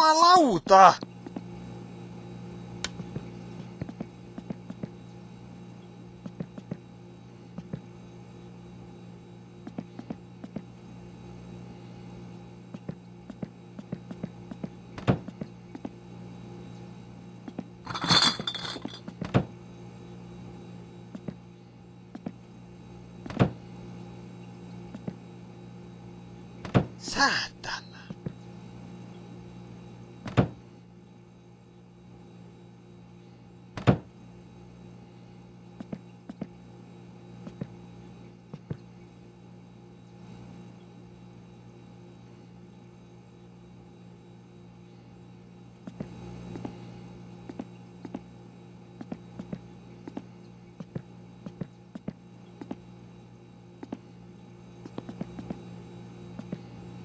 Malauta. tá? Satan!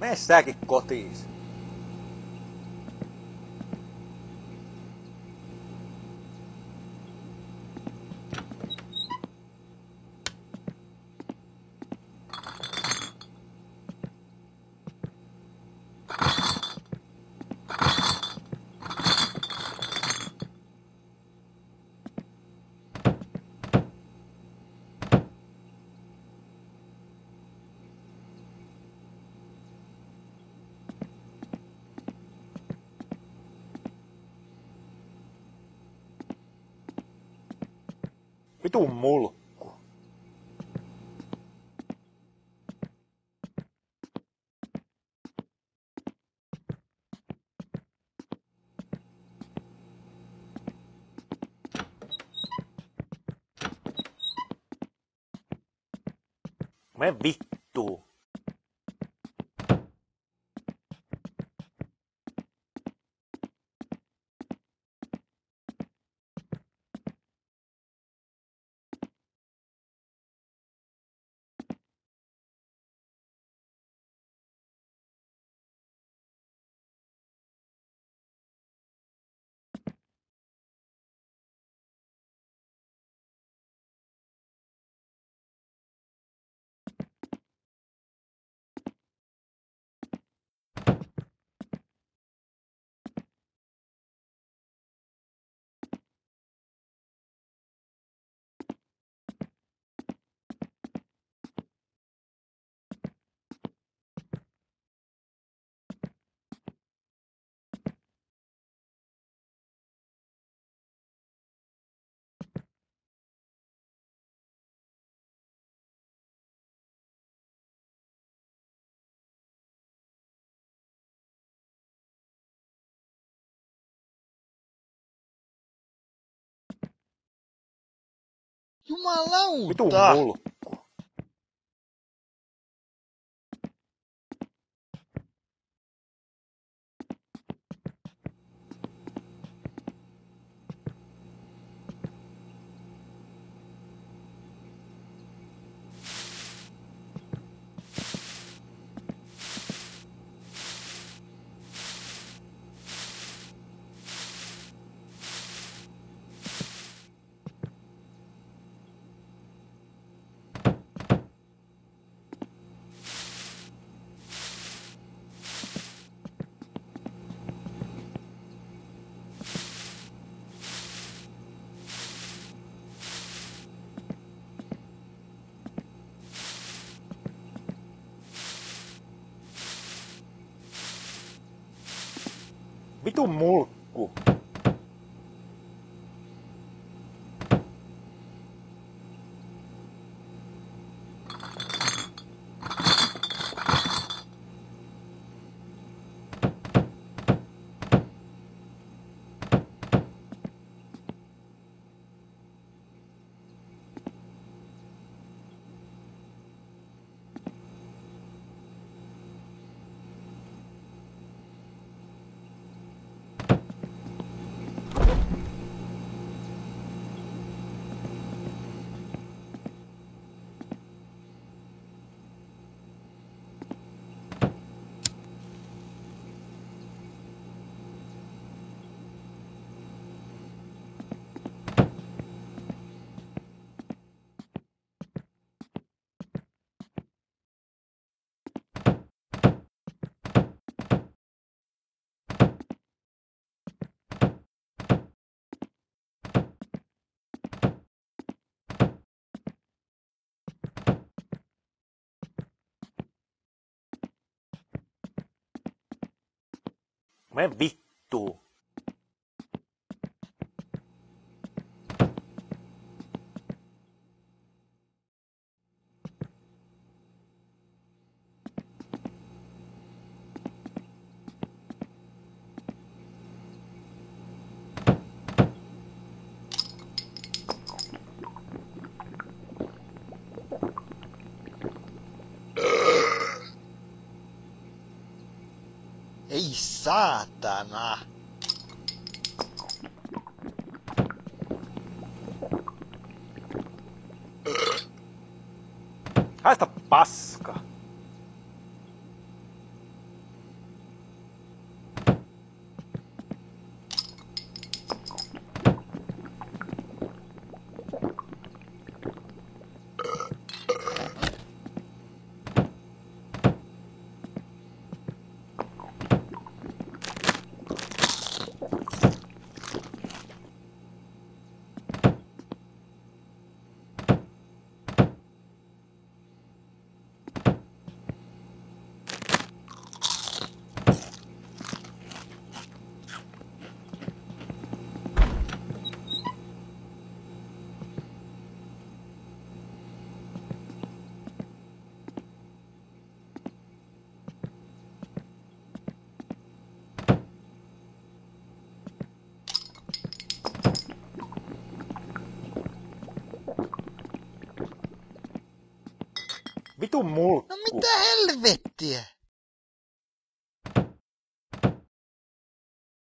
Quem será que corta isso? Jumalauta! Saatana. Mene säkin kotiin. Vitun mulkku. Me vittuun. Jumalauta! Vitun mulkku. Vitun mulkku. Me vittuun. Ei saatana! Haista paska. Vitun mulkku. No mitä helvettiä?